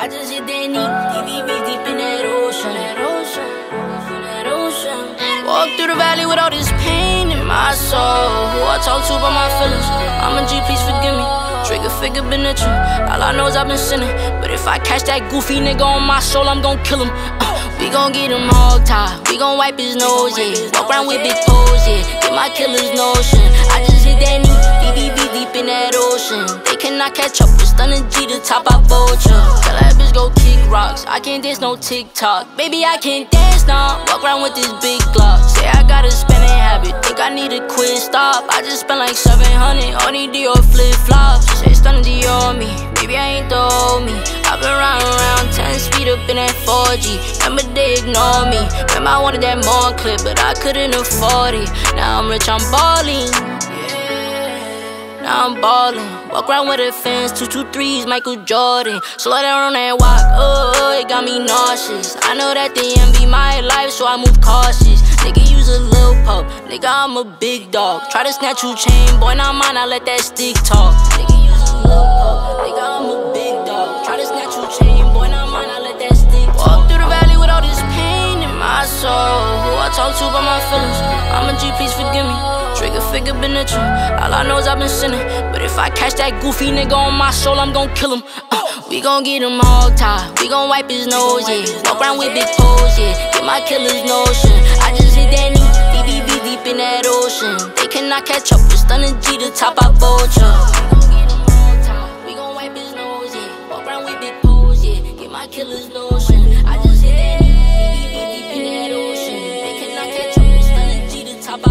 I just hit that knee, DVV deep in that ocean. That ocean, that ocean. Walk through the valley with all this pain in my soul. Who I talk to about my feelings. I'm a G, please forgive me. Trigger figure been a true. All I know is I've been sinning. But if I catch that goofy nigga on my soul, I'm gon' kill him. Uh, we gon' get him hog tied. We gon' wipe his nose, yeah. Walk around with big toes, yeah. Get my killer's notion. I just hit that knee, DVV deep in that ocean. They cannot catch up. It's Stunna G the top, I vulture. I can't dance no TikTok. Baby, I can't dance now. Walk around with this big Glock. Say I got a spending habit. Think I need a quick stop. I just spent like 700 on these Dior flip flops. Say stunning Dior on me. Baby, I ain't the old me. I've been riding around 10 speed up in that 4G. Remember they ignore me. Remember I wanted that more clip, but I couldn't afford it. Now I'm rich, I'm balling. Now I'm ballin'. Walk around with a fence, two two threes, Michael Jordan. Slow down on that walk, oh, oh, it got me nauseous. I know that they envy my life, so I move cautious. Nigga, use a little pup, nigga, I'm a big dog. Try to snatch you chain, boy, not mine, I let that stick talk. Nigga, use a little pup, nigga, I'm a big dog. Try to snatch you chain, boy, not mine, I let that stick talk. Walk through the valley with all this pain in my soul. Who I talk to about my feelings? I'm a G, please forgive me figure been a trend. All I know is I've been sinning. But if I catch that goofy nigga on my soul, I'm gon' kill him. Uh, we gon' get him all tied. We gon' wipe his nose, yeah. Walk around with big toes, yeah. Get my killer's notion. I just hit that new deep, deep, deep, in that ocean. They cannot catch up. It's done G to top I vulture. We gon' wipe his nose, yeah. Walk with big toes, yeah. Get my killer's notion. I just hit that new deep, in that ocean. They cannot catch up. G to top